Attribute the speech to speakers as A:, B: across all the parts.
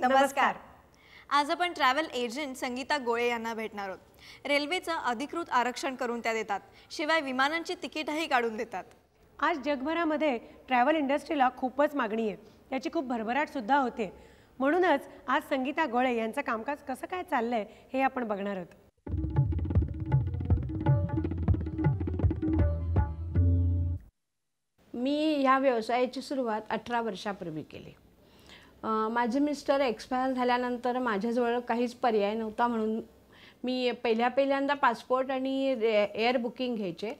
A: नमस्कार. आज आपण ट्रॅव्हल एजंट संगीता गोळे यांना भेटणार आहोत. रेल्वेचं अधिकृत आरक्षण करून त्या देतात. शिवाय विमानांची तिकीटही काढून देतात.
B: आज जगभरामध्ये ट्रॅव्हल इंडस्ट्रीला खूपच मागणी आहे. त्याची खूप भरभराट सुद्धा होते. म्हणूनच आज संगीता गोळे यांचं कामकाज कसं काय चाललंय हे आपण बघणार आहोत.
C: मी ह्या व्यवसायाची सुरुवात अठरा वर्षापूर्वी केली. माझे मिस्टर एक्सपायर झाल्यानंतर माझ्याजवळ काहीच पर्याय नव्हता म्हणून मी पहिल्या पहिल्यांदा पासपोर्ट आणि रे- एअर बुकिंग घ्यायचे.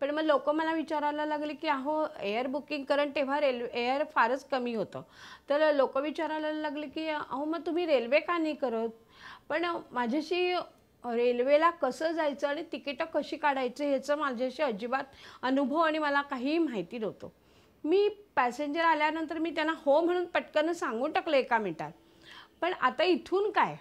C: पण मग लोक मला विचारायला लागले की अहो एअर बुकिंग कारण तेव्हा रेल्वे एअर फारच कमी होतं. तर लोक विचारायला लागले की अहो मग तुम्ही रेल्वे का नाही करत? पण माझ्याशी रेल्वेला कसं जायचं आणि तिकीटं कशी काढायचं ह्याचं माझ्याशी अजिबात अनुभव आणि मला काहीही माहिती नव्हतं. मी पॅसेंजर आल्यानंतर मी त्यांना हो म्हणून पटकन सांगून टाकलं एका मिनिटात. पण आता इथून काय?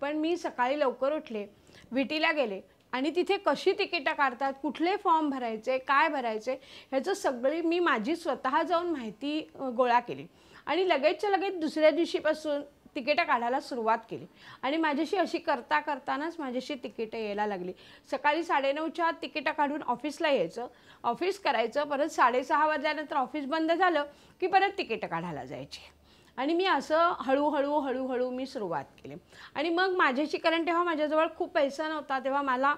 C: पण मी सकाळी लवकर उठले विटीला गेले आणि तिथे कशी तिकीटं काढतात कुठले फॉर्म भरायचे काय भरायचे ह्याचं सगळी मी माझी स्वतः जाऊन माहिती गोळा केली. आणि लगेचच्या लगेच दुसऱ्या दिवशीपासून तिकीटं काढायला सुरुवात केली. आणि माझ्याशी अशी करता करतानाच माझ्याशी तिकीटं यायला लागली. सकाळी साडेनऊच्या तिकीटं काढून ऑफिसला यायचं. ऑफिस करायचं परत साडेसहा वाजल्यानंतर ऑफिस बंद झालं की परत तिकीटं काढायला जायची. आणि मी असं हळूहळू हळूहळू मी सुरुवात केली. आणि मग माझ्याशी कारण तेव्हा माझ्याजवळ खूप पैसा नव्हता तेव्हा मला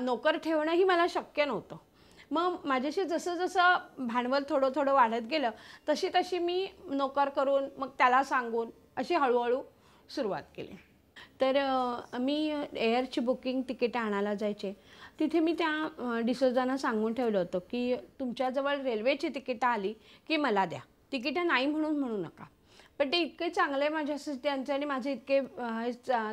C: नोकर ठेवणंही मला शक्य नव्हतं. मग माझ्याशी जसं जसं भांडवल थोडं थोडं वाढत गेलं तशी तशी मी नोकर करून मग त्याला सांगून अशी हळूहळू सुरुवात केली. तर मी एअरची बुकिंग तिकीट आणायला जायचे. तिथे मी त्या डिसोजांना सांगून ठेवलं होतं की तुमच्याजवळ रेल्वेची तिकीटं आली की मला द्या. तिकीटं नाही म्हणून म्हणू नका. पण ते इतके चांगले माझ्यासाठी त्यांचे आणि माझे इतके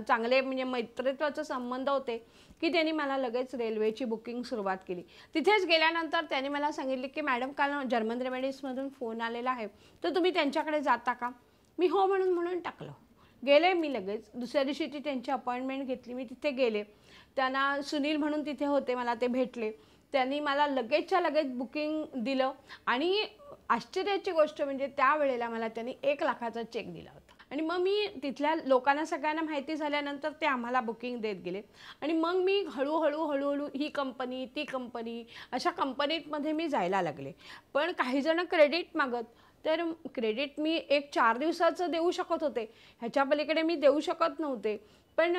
C: चांगले म्हणजे मैत्रित्वाचे संबंध होते की त्यांनी मला लगेच रेल्वेची बुकिंग सुरुवात केली. तिथेच गेल्यानंतर त्यांनी मला सांगितले की मॅडम काल जर्मन रेमेडीजमधून फोन आलेला आहे. तर तुम्ही त्यांच्याकडे जाता का? मी हो म्हणून म्हणून टाकलं. गेले मी लगेच. दुसऱ्या दिवशी ती त्यांची अपॉइंटमेंट घेतली. मी तिथे गेले. त्यांना सुनील म्हणून तिथे होते. मला ते भेटले. त्यांनी मला लगेचच्या लगेच बुकिंग दिलं. आणि आश्चर्याची गोष्ट म्हणजे त्यावेळेला मला त्यांनी एक लाखाचा चेक दिला होता. आणि मग मी तिथल्या लोकांना सगळ्यांना माहिती झाल्यानंतर ते आम्हाला बुकिंग देत गेले. आणि मग मी हळूहळू हळूहळू ही कंपनी ती कंपनी अशा कंपनीतमध्ये मी जायला लागले. पण काहीजणं क्रेडिट मागत तर क्रेडिट मी एक चार दिवसाचं देऊ शकत होते. ह्याच्या पलीकडे मी देऊ शकत नव्हते. पण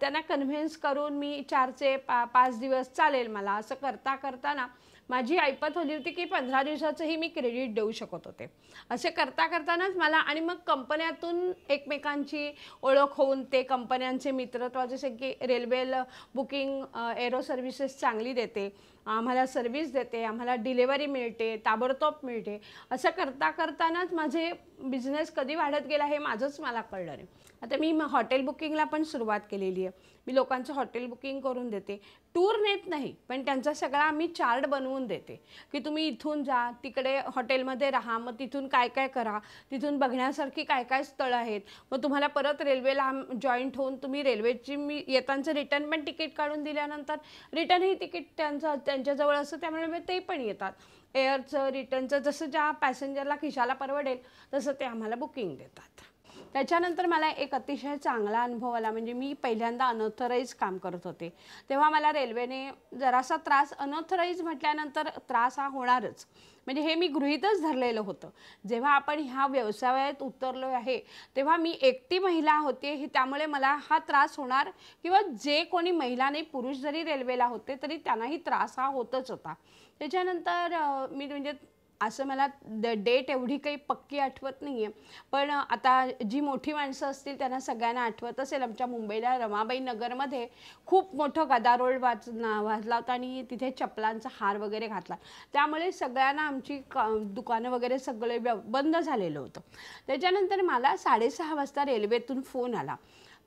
C: त्यांना कन्व्हिन्स करून मी चारचे पा पाच दिवस चालेल मला. असं करता करताना माझी ऐपत होली होती की पंधरा दिवसाचंही मी क्रेडिट देऊ शकत होते. असे करता करतानाच मला आणि मग कंपन्यातून एकमेकांची ओळख होऊन ते कंपन्यांचे मित्रत्व जसे की रेल्वेला बुकिंग एरो सर्व्हिसेस चांगली देते. आम्हाला सर्व्हिस देते आम्हाला डिलेवरी मिळते ताबडतोब मिळते. असं करता करतानाच माझे बिझनेस कधी वाढत गेला हे माझंच मला कळलं नाही. आता मी म- हॉटेल बुकिंगला पण सुरुवात केलेली आहे. मी लोकांचं हॉटेल बुकिंग करून देते. टूर नेत नाही पण त्यांचा सगळा आम्ही चार्ट बनवून देते. की तुम्ही इथून जा तिकडे हॉटेलमध्ये राहा मग तिथून काय काय करा तिथून बघण्यासारखी काय काय स्थळं आहेत. मग तुम्हाला परत रेल्वेला जॉईंट होऊन तुम्ही रेल्वेची मी येतांचं रिटर्न पण तिकीट काढून दिल्यानंतर रिटर्नही तिकीट त्यांचं त्यांच्याजवळ असं त्यामुळे ते पण येतात. एअरचं रिटर्नचं जसं ज्या पॅसेंजरला खिशाला परवडेल तसं ते आम्हाला बुकिंग देतात. त्याच्यानंतर मला एक अतिशय चांगला अनुभव आला. म्हणजे मी पहिल्यांदा अनऑथराईज काम करत होते. तेव्हा मला रेल्वेने जरासा त्रास अनऑथराईज म्हटल्यानंतर त्रास हा होणारच. म्हणजे हे मी गृहीतच धरलेलं होतं. जेव्हा आपण ह्या व्यवसायात उतरलो आहे तेव्हा मी एकटी महिला होते हे त्यामुळे मला हा त्रास होणार. किंवा जे कोणी महिला नाही पुरुष जरी रेल्वेला होते तरी त्यांनाही त्रास हा होतच होता. त्याच्यानंतर मी म्हणजे असं मला द डेट एवढी काही पक्की आठवत नाही आहे पण आता जी मोठी माणसं असतील त्यांना सगळ्यांना आठवत असेल आमच्या मुंबईला रमाबाई नगरमध्ये खूप मोठं गदारोळ वाच ना वाजला होता आणि तिथे चपलांचा हार वगैरे घातला. त्यामुळे सगळ्यांना आमची क दुकानं वगैरे सगळे बंद झालेलं होतं. त्याच्यानंतर मला साडेसहा वाजता रेल्वेतून फोन आला.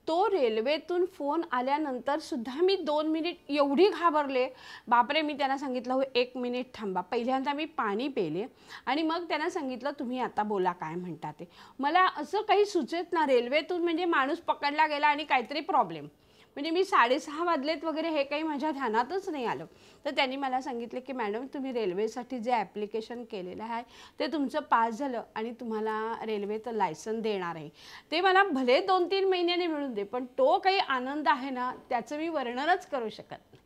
C: तो रेल्वेतून फोन आल्यानंतर सुद्धा मी दोन मिनिट एवढी घाबरले. बापरे मी त्यांना सांगितलं हो एक मिनिट थांबा. पहिल्यांदा मी पाणी पेले आणि मग त्यांना सांगितलं तुम्ही आता बोला काय म्हणता ते. मला असं काही सुचत ना रेल्वेतून म्हणजे माणूस पकडला गेला आणि काहीतरी प्रॉब्लेम म्हणजे मी साडेसहा वाजलेत वगैरे हे काही माझ्या ध्यानातच नाही आलं. तर त्यांनी मला सांगितलं की मॅडम तुम्ही रेल्वेसाठी जे ॲप्लिकेशन केलेलं आहे ते तुमचं पास झालं आणि तुम्हाला रेल्वेचं लायसन देणार आहे. ते मला भले दोन तीन महिन्याने मिळून दे पण तो काही आनंद आहे ना त्याचं मी वर्णनच करू शकत नाही.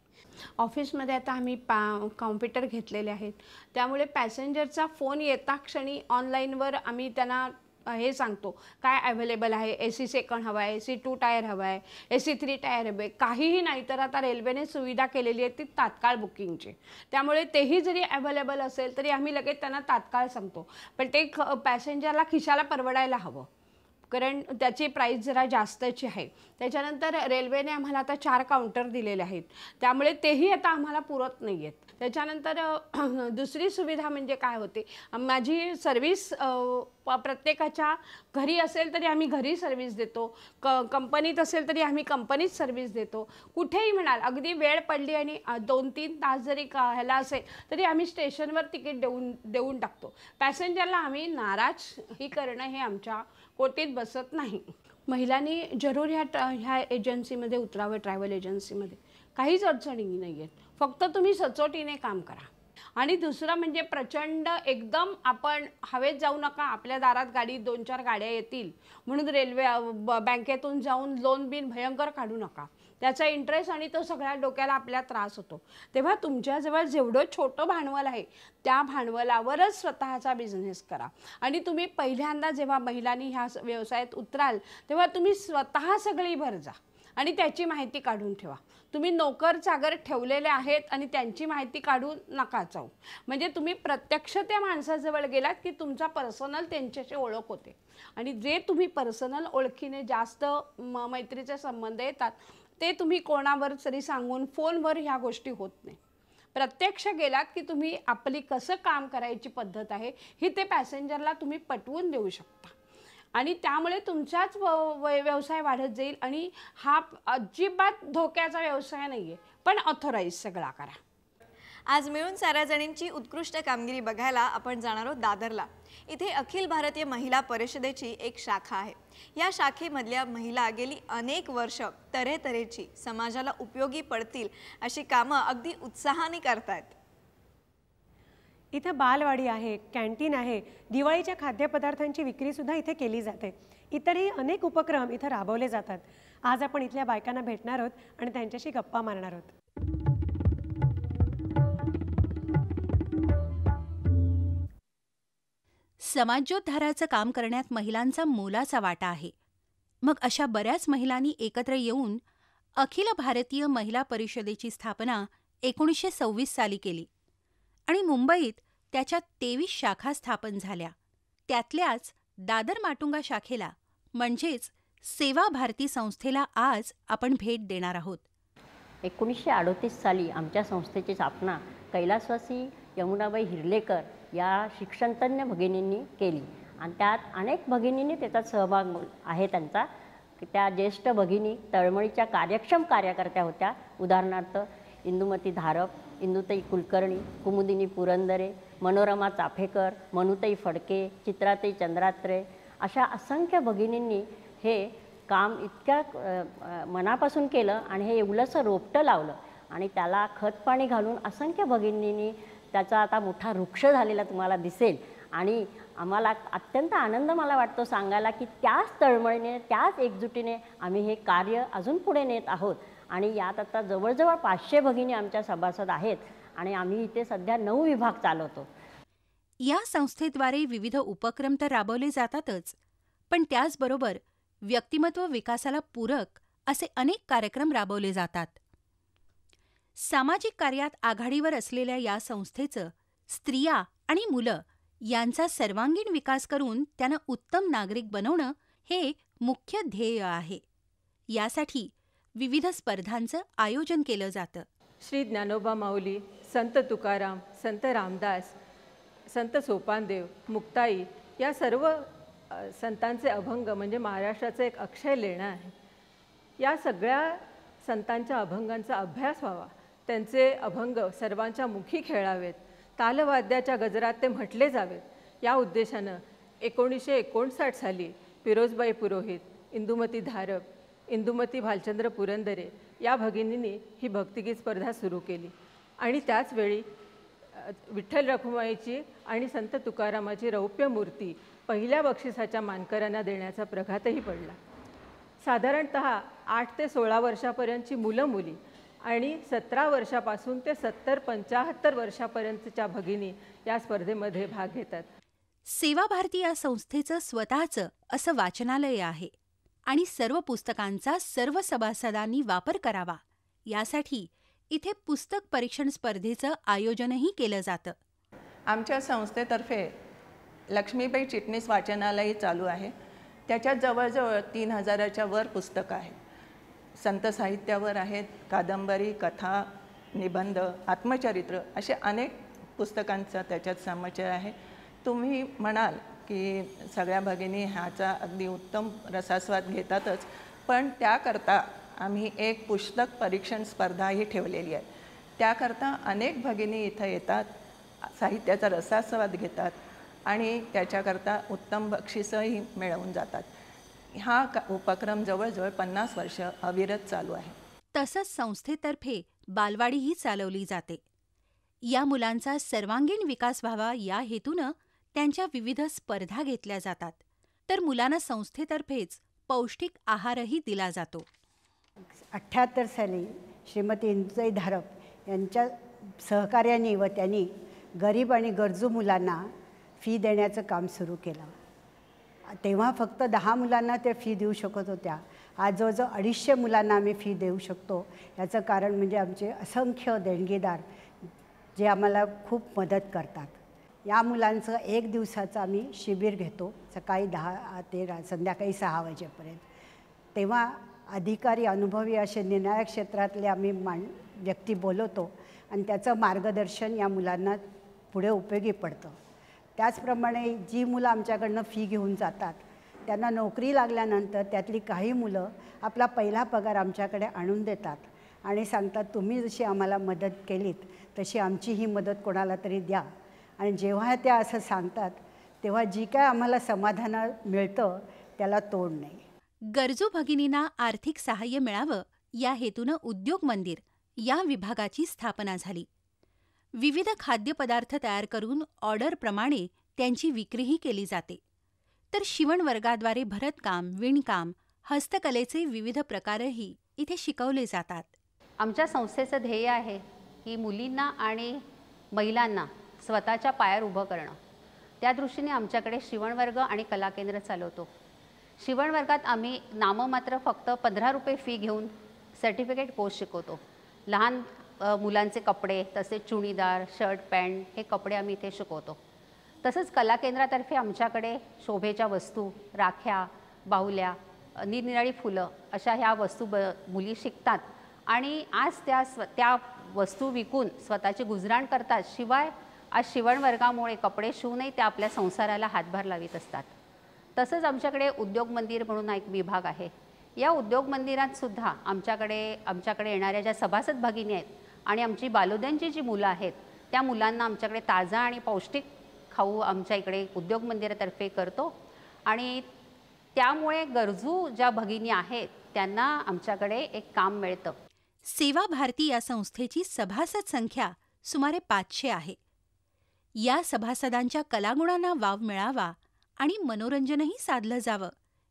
C: ऑफिसमध्ये आता आम्ही पा कॉम्प्युटर घेतलेले आहेत. त्यामुळे पॅसेंजरचा फोन येता क्षणी ऑनलाईनवर आम्ही त्यांना हे सांगतो. काय अवेलेबल आहे? ए सी सेकंड हवा आहे ए सी टू टायर हवा आहे ए सी थ्री टायर हवे काहीही नाही तर आता रेल्वेने सुविधा केलेली आहे ती तात्काळ बुकिंगची त्यामुळे तेही जरी अवेलेबल असेल तरी आम्ही लगेच त्यांना तात्काळ सांगतो. पण ते ख पॅसेंजरला खिशाला परवडायला हवं. कारण त्याची प्राईस जरा जास्तची आहे. त्याच्यानंतर रेल्वेने आम्हाला आता चार काउंटर दिलेले आहेत. त्यामुळे तेही आता आम्हाला पुरत नाही आहेत त्याच्यानंतर दुसरी सुविधा म्हणजे काय होते? माझी सर्विस प्रत्येकाच्या घरी असेल तरी आम्ही घरी सर्व्हिस देतो. क कंपनीत असेल तरी आम्ही कंपनीत सर्व्हिस देतो. कुठेही म्हणाल अगदी वेळ पडली आणि दोन तीन तास जरी का ह्याला असेल तरी आम्ही स्टेशनवर तिकीट देऊन देऊन टाकतो. पॅसेंजरला आम्ही नाराज ही करणं हे आमच्या कोटीत बसत नाही. महिलांनी जरूर ह्या ट्र ह्या एजन्सीमध्ये उतरावं ट्रॅव्हल एजन्सीमध्ये काहीच अडचणी नाही आहेत फक्त तुम्ही सचोटीने काम करा. आणि दुसरं म्हणजे प्रचंड एकदम आपण हवेत जाऊ नका आपल्या दारात गाडी दोन चार गाड्या येतील. म्हणून रेल्वे बँकेतून जाऊन लोन बिन भयंकर काढू नका. त्याचा इंटरेस्ट आणि तो सगळ्या डोक्याला आपल्या त्रास होतो. तेव्हा तुमच्याजवळ जेवढं छोटं भांडवल आहे त्या भांडवलावरच स्वतःचा बिझनेस करा. आणि तुम्ही पहिल्यांदा जेव्हा महिलांनी ह्या व्यवसायात उतराल तेव्हा तुम्ही स्वतः सगळी भर जा. आणि त्याची माहिती काढून ठेवा. तुम्ही नोकर चागर ठेवलेले आहेत आणि त्यांची माहिती काढून नका जाऊ. म्हणजे तुम्ही प्रत्यक्ष त्या माणसाजवळ गेलात की तुमचा पर्सनल त्यांच्याशी ओळख होते. आणि जे तुम्ही पर्सनल ओळखीने जास्त म मैत्रीचे संबंध येतात ते तुम्ही कोणावर तरी सांगून फोनवर ह्या गोष्टी होत नाही. प्रत्यक्ष गेलात की तुम्ही आपली कसं काम करायची पद्धत आहे ही ते पॅसेंजरला तुम्ही पटवून देऊ शकता. आणि त्यामुळे तुमचाच व- व्यवसाय वाढत जाईल आणि हा अजिबात धोक्याचा व्यवसाय नाही आहे पण ऑथोराईज सगळा करा.
A: आज मिळून साऱ्या जणींची उत्कृष्ट कामगिरी बघायला आपण जाणार आहोत दादरला. इथे अखिल भारतीय महिला परिषदेची एक शाखा आहे. या शाखेमधल्या महिला गेली अनेक वर्ष तऱ्हेतऱ्हेची समाजाला उपयोगी पडतील अशी कामं अगदी उत्साहाने करतायत.
B: इथं बालवाडी आहे कॅन्टीन आहे दिवाळीच्या खाद्यपदार्थांची विक्रीसुद्धा इथे केली जाते. इतरही अनेक उपक्रम इथं राबवले जातात. आज आपण इथल्या बायकांना भेटणार आहोत आणि त्यांच्याशी गप्पा मारणार आहोत.
D: समाजोद्धाराचं काम करण्यात महिलांचा मोलाचा वाटा आहे. मग अशा बऱ्याच महिलांनी एकत्र येऊन अखिल भारतीय महिला परिषदेची स्थापना एकोणीसशे सव्वीस साली केली. आणि मुंबईत त्याच्या तेवीस शाखा स्थापन झाल्या. त्यातल्याच दादर माटुंगा शाखेला म्हणजेच सेवा भारती संस्थेला आज आपण भेट देणार आहोत.
E: एकोणीसशे अडोतीस साली आमच्या संस्थेची स्थापना कैलासवासी यमुनाबाई हिरलेकर या शिक्षणतज्ञ भगिनींनी केली. आणि त्यात अनेक भगिनींनी त्याचा सहभाग आहे त्यांचा. त्या ज्येष्ठ भगिनी तळमळीच्या कार्यक्षम कार्यकर्त्या होत्या. उदाहरणार्थ इंदुमती धारप इंदुताई कुलकर्णी कुमुदिनी पुरंदरे मनोरमा चाफेकर मनुताई फडके चित्राताई चंद्रात्रे अशा असंख्य भगिनींनी हे काम इतक्या मनापासून केलं आणि हे एवढंसं रोपटं लावलं. आणि त्याला खतपाणी घालून असंख्य भगिनींनी त्याचा आता मोठा वृक्ष झालेला तुम्हाला दिसेल. आणि आम्हाला अत्यंत आनंद मला वाटतो सांगायला की त्याच तळमळीने त्याच एकजुटीने आम्ही हे कार्य अजून पुढे नेत आहोत. आणि यात आता जवळजवळ पाचशे भगिनी आमच्या सभासद आहेत आणि आम्ही इथे सध्या नऊ विभाग चालवतो.
D: या संस्थेद्वारे विविध उपक्रम तर राबवले जातातच पण त्याचबरोबर व्यक्तिमत्व विकासाला पूरक असे अनेक कार्यक्रम राबवले जातात. सामाजिक कार्यात आघाडीवर असलेल्या या संस्थेचं स्त्रिया आणि मुलं यांचा सर्वांगीण विकास करून त्यांना उत्तम नागरिक बनवणं हे मुख्य ध्येय आहे. यासाठी विविध स्पर्धांचं आयोजन केलं जातं.
F: श्री ज्ञानोबा माऊली संत तुकाराम संत रामदास संत सोपानदेव मुक्ताई या सर्व संतांचे अभंग म्हणजे महाराष्ट्राचं एक अक्षय लेणं आहे. या सगळ्या संतांच्या अभंगांचा अभ्यास व्हावा. त्यांचे अभंग सर्वांच्या मुखी खेळावेत. तालवाद्याच्या गजरात ते म्हटले जावेत. या उद्देशानं एकोणीसशे एकोणसाठ साली फिरोजबाई पुरोहित इंदुमती धारक इंदुमती भालचंद्र पुरंदरे या भगिनींनी ही भक्तिगीत स्पर्धा सुरू केली. आणि त्याचवेळी विठ्ठल रखुमाईची आणि संत तुकारामाची रौप्य मूर्ती पहिल्या बक्षिसाच्या मानकऱ्यांना देण्याचा प्रघातही पडला. साधारणत आठ ते सोळा वर्षापर्यंतची मुलं मुली आणि सतरा वर्षापासून ते सत्तर पंचाहत्तर वर्षापर्यंतच्या भगिनी या स्पर्धेमध्ये भाग घेतात.
D: सेवा भारती या संस्थेचं स्वतःचं असं वाचनालय आहे. आणि सर्व पुस्तकांचा सर्व सभासदांनी वापर करावा. यासाठी इथे पुस्तक परीक्षण स्पर्धेचं आयोजनही केलं जातं.
G: आमच्या संस्थेतर्फे लक्ष्मीबाई चिटणीस वाचनालय चालू आहे. त्याच्यात जवळजवळ तीन हजाराच्या वर पुस्तकं आहेत संत साहित्यावर आहेत कादंबरी कथा निबंध आत्मचरित्र असे अनेक पुस्तकांचा त्याच्यात समचय आहे. तुम्ही म्हणाल की सगळ्या भगिनी ह्याचा अगदी उत्तम रसास्वाद घेतातच. पण त्याकरता आम्ही एक पुस्तक परीक्षण स्पर्धाही ठेवलेली आहे. त्याकरता अनेक भगिनी इथं येतात साहित्याचा रसास्वाद घेतात आणि त्याच्याकरता उत्तम बक्षिसंही मिळवून जातात. हा उपक्रम जवळजवळ पन्नास वर्ष अविरत चालू आहे.
D: तसंच संस्थेतर्फे बालवाडीही चालवली जाते. या मुलांचा सर्वांगीण विकास व्हावा या हेतूनं त्यांच्या विविध स्पर्धा घेतल्या जातात. तर मुलांना संस्थेतर्फेच पौष्टिक आहारही दिला जातो.
H: अठ्ठ्याहत्तर साली श्रीमती इंजय धारप यांच्या सहकार्याने व त्यांनी गरीब आणि गरजू मुलांना फी देण्याचं काम सुरू केलं. तेव्हा फक्त दहा मुलांना त्या फी देऊ शकत होत्या. आज जवळजवळ अडीचशे मुलांना आम्ही फी देऊ शकतो. याचं कारण म्हणजे आमचे असंख्य देणगीदार जे आम्हाला खूप मदत करतात. या मुलांचं एक दिवसाचं आम्ही शिबिर घेतो सकाळी दहा ते संध्याकाळी सहा वाजेपर्यंत. तेव्हा अधिकारी अनुभवी असे निर्णायक क्षेत्रातले आम्ही मान व्यक्ती बोलवतो आणि त्याचं मार्गदर्शन या मुलांना पुढे उपयोगी पडतं. त्याचप्रमाणे जी मुलं आमच्याकडनं फी घेऊन जातात त्यांना नोकरी लागल्यानंतर त्यातली काही मुलं आपला पहिला पगार आमच्याकडे आणून देतात आणि सांगतात तुम्ही जशी आम्हाला मदत केलीत तशी आमची ही मदत कोणाला तरी द्या. आणि जेव्हा त्या असं सांगतात तेव्हा जी काय आम्हाला समाधान मिळतं त्याला तोड नाही.
D: गरजू भगिनींना आर्थिक सहाय्य मिळावं या हेतूनं उद्योग मंदिर या विभागाची स्थापना झाली. विविध खाद्यपदार्थ तयार करून ऑर्डरप्रमाणे त्यांची विक्रीही केली जाते. तर शिवण वर्गाद्वारे भरतकाम विणकाम हस्तकलेचे विविध प्रकारही इथे शिकवले जातात.
I: आमच्या संस्थेचं ध्येय आहे की मुलींना आणि महिलांना स्वतःच्या पायावर उभं करणं. त्या दृष्टीने आमच्याकडे शिवणवर्ग आणि कलाकेंद्र चालवतो. शिवण वर्गात आम्ही नाममात्र फक्त पंधरा रुपये फी घेऊन सर्टिफिकेट कोर्स शिकवतो. लहान मुलांचे कपडे तसेच चुणीदार शर्ट पॅन्ट हे कपडे आम्ही इथे शिकवतो. तसंच कला केंद्रातर्फे आमच्याकडे शोभेच्या वस्तू राख्या बाहुल्या निरनिराळी फुलं अशा ह्या वस्तू ब मुली शिकतात. आणि आज त्या स्व त्या वस्तू विकून स्वतःची गुजराण करतात. शिवाय आज शिवण वर्गामुळे कपडे शिवूनही त्या आपल्या संसाराला हातभार लावित असतात. तसंच आमच्याकडे उद्योग मंदिर म्हणून एक विभाग आहे. या उद्योग मंदिरात सुद्धा आमच्याकडे आमच्याकडे येणाऱ्या ज्या सभासद भगिनी आहेत आणि आमची बालोद्यांची जी मुलं आहेत त्या मुलांना आमच्याकडे ताजा आणि पौष्टिक खाऊ आमच्या इकडे उद्योग मंदिरातर्फे करतो. आणि त्यामुळे गरजू ज्या भगिनी आहेत त्यांना आमच्याकडे एक काम मिळतं.
D: सेवा भारती या संस्थेची सभासद संख्या सुमारे पाचशे आहे. या सभासदांच्या कलागुणांना वाव मिळावा आणि मनोरंजनही साधलं जावं.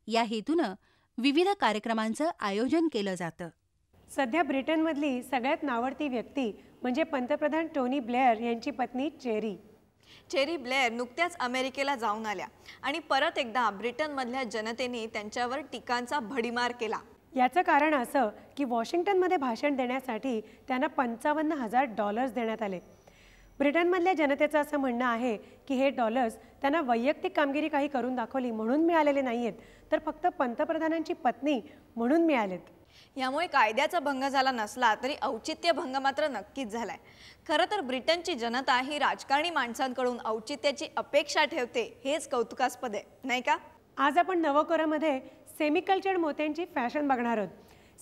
D: या हेतूनं विविध कार्यक्रमांचं आयोजन केलं जातं.
B: सध्या ब्रिटनमधली सगळ्यात नावडती व्यक्ती म्हणजे पंतप्रधान टोनी ब्लेअर यांची पत्नी चेरी.
A: चेरी ब्लेअर नुकत्याच अमेरिकेला जाऊन आल्या आणि परत एकदा ब्रिटनमधल्या जनतेने त्यांच्यावर टीकांचा भडीमार केला.
B: याचं कारण असं की वॉशिंग्टनमध्ये भाषण देण्यासाठी त्यांना पंचावन्न हजार डॉलर्स देण्यात आले. ब्रिटनमधल्या जनतेचं असं म्हणणं आहे की हे डॉलर्स त्यांना वैयक्तिक कामगिरी काही करून दाखवली म्हणून मिळालेले नाही आहेत तर फक्त पंतप्रधानांची पत्नी म्हणून मिळालेत.
A: यामुळे कायद्याचा भंग झाला नसला तरी औचित्य भंग मात्र नक्कीच झालाय. खरं तर ब्रिटनची जनता ही राजकारणी माणसांकडून औचित्याची अपेक्षा ठेवते हेच कौतुकास्पद आहे नाही का?
B: आज आपण नवकोरामध्ये सेमिकल्चर्ड मोत्यांची फॅशन बघणार आहोत.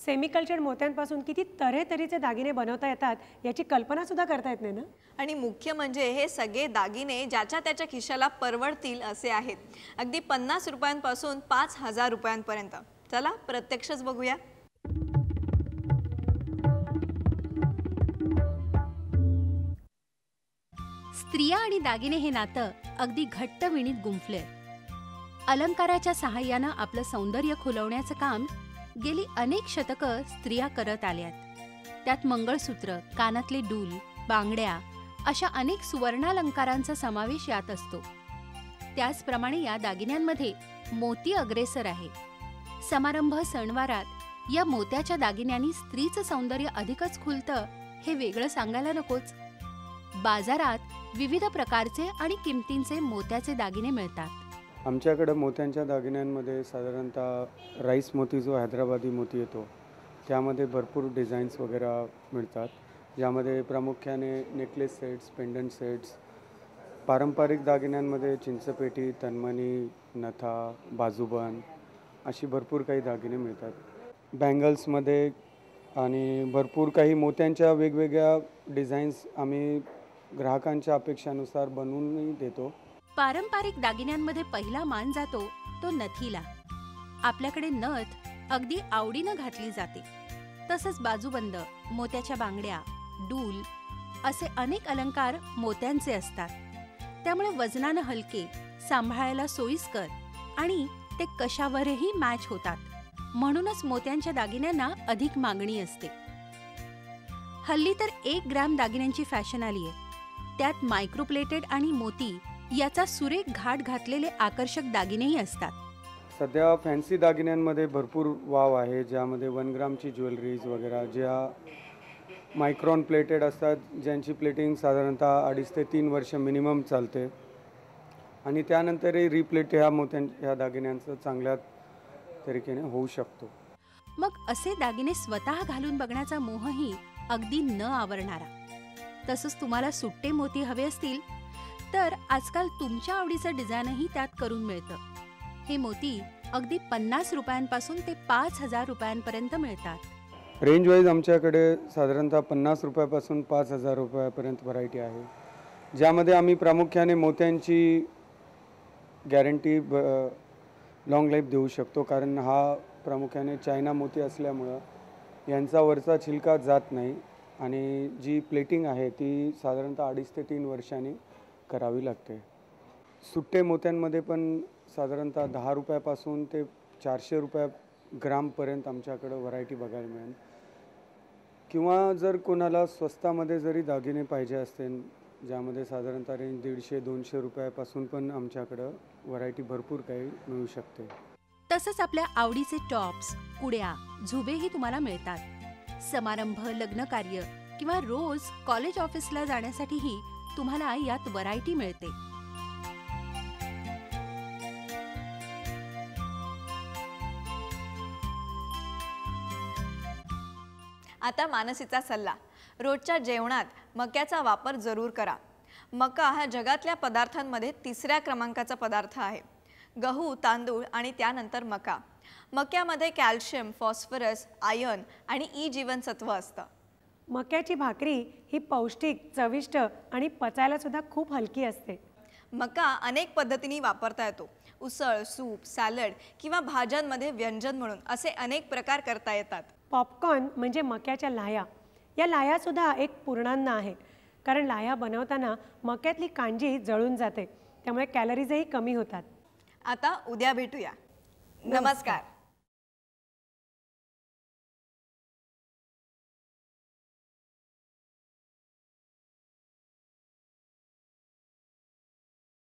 B: सेमिकल्चर्ड मोत्यांपासून किती तऱ्हेतऱ्हेचे दागिने बनवता येतात याची कल्पना सुद्धा करता येत नाही ना?
A: आणि मुख्य म्हणजे हे सगळे दागिने ज्याच्या त्याच्या खिशाला परवडतील असे आहेत. अगदी पन्नास रुपयांपासून पाच हजार रुपयांपर्यंत. चला प्रत्यक्षच बघूया.
D: स्त्रिया आणि दागिने हे नातं अगदी घट्ट विणीत गुंफले. अलंकाराच्या सहाय्यानं आपलं सौंदर्य खुलवण्याचं काम गेली अनेक शतकं स्त्रिया करत आल्यात. त्यात मंगळसूत्र कानातले डूल बांगड्या अशा अनेक सुवर्णालंकारांचा समावेश यात असतो. त्याचप्रमाणे या दागिन्यांमध्ये मोती अग्रेसर आहे. समारंभ सणवारात या मोत्याच्या दागिन्यांनी स्त्रीचं सौंदर्य अधिकच खुलतं हे वेगळं सांगायला नकोच. बाजारात विविध प्रकारचे आणि किमतींचे मोत्याचे दागिने मिळतात.
J: आमच्याकडं मोत्यांच्या दागिन्यांमध्ये साधारणतः राईस मोती जो हैदराबादी मोती येतो त्यामध्ये भरपूर डिझाईन्स वगैरे मिळतात. ज्यामध्ये प्रामुख्याने नेकलेस सेट्स पेंडंट सेट्स पारंपरिक दागिन्यांमध्ये चिंचपेटी तन्मणी नथा बाजूबन अशी भरपूर काही दागिने मिळतात. बँगल्समध्ये आणि भरपूर काही मोत्यांच्या वेगवेगळ्या डिझाईन्स आम्ही ग्राहकांच्या अपेक्षानुसार बनवूनही देतो.
D: पारंपरिक दागिन्यांमध्ये पहिला मान जातो तो नथीला. आपल्याकडे नथ अगदी आवडीनं घातली जाते. तसंच बाजूबंद मोत्याच्या बांगड्या डूल असे अनेक अलंकार मोत्यांचे असतात. त्यामुळे वजनानं हलके सांभाळायला सोयीस्कर आणि ते कशावरही मॅच होतात. म्हणूनच मोत्यांच्या दागिन्यांना अधिक मागणी असते. हल्ली तर एक ग्रॅम दागिन्यांची फॅशन आली आहे त्यात मायक्रोप्लेटेड आणि मोती याचा सुरेख घाट घातलेले आकर्षक दागिनेही असतात.
J: सध्या फॅन्सी दागिन्यांमध्ये भरपूर वाव आहे ज्यामध्ये वन ग्रामची ज्वेलरीज वगैरे ज्या मायक्रॉन प्लेटेड असतात ज्यांची प्लेटिंग साधारणतः अडीच ते तीन वर्ष मिनिमम चालते. आणि त्यानंतरही रिप्लेट ह्या मोत्यां ह्या दागिन्यांचं चांगल्या तरीकेने होऊ शकतो.
D: मग असे दागिने स्वतः घालून बघण्याचा मोहही अगदी न आवरणारा. तसंच तुम्हाला सुट्टे मोती हवे असतील तर आजकाल तुमच्या आवडीचं डिझाईनही त्यात करून मिळतं. हे मोती अगदी पन्नास रुपयांपासून ते पाच हजार रुपयांपर्यंत मिळतात.
J: रेंज वाईज आमच्याकडे साधारणतः पन्नास रुपयापासून पाच हजार रुपयापर्यंत व्हरायटी आहे. ज्यामध्ये आम्ही प्रामुख्याने मोत्यांची गॅरंटी ब लाँग लाईफ देऊ शकतो. कारण हा प्रामुख्याने चायना मोती असल्यामुळं यांचा वरचा छिलका जात नाही. आणि जी प्लेटिंग आहे ती साधारणतः अडीच ते तीन वर्षांनी करावी लागते. सुट्टे मोत्यांमध्ये पण साधारणतः दहा रुपयापासून ते चारशे रुपया ग्रामपर्यंत आमच्याकडं व्हरायटी बघायला मिळेल. किंवा जर कोणाला स्वस्तामध्ये जरी दागिने पाहिजे असतील ज्यामध्ये साधारणतः रेंज दीडशे दोनशे रुपयापासून पण आमच्याकडं व्हरायटी भरपूर काही मिळू शकते.
D: तसंच आपल्या आवडीचे टॉप्स कुड्या झुबेही तुम्हाला मिळतात. समारंभ लग्न कार्य किंवा रोज कॉलेज ऑफिसला जाण्यासाठीही तुम्हाला यात व्हरायटी मिळते.
A: आता मानसीचा सल्ला. रोजच्या जेवणात मक्याचा वापर जरूर करा. मका हा जगातल्या पदार्थांमध्ये तिसऱ्या क्रमांकाचा पदार्थ आहे. गहू तांदूळ आणि त्यानंतर मका. मक्यामध्ये कॅल्शियम फॉस्फरस आयर्न आणि ई जीवनसत्व असतं.
B: मक्याची भाकरी ही पौष्टिक चविष्ट आणि पचायला सुद्धा खूप हलकी असते.
A: मका अनेक पद्धतीने वापरता येतो. उसळ सूप सॅलड किंवा भाज्यांमध्ये व्यंजन म्हणून असे अनेक प्रकार करता येतात.
B: पॉपकॉर्न म्हणजे मक्याच्या लाह्या या लाह्यासुद्धा एक पूर्णान्न आहे. कारण लाह्या बनवताना मक्यातली कांजी जळून जाते. त्यामुळे कॅलरीजही कमी होतात.
A: आता उद्या भेटूया. नमस्कार.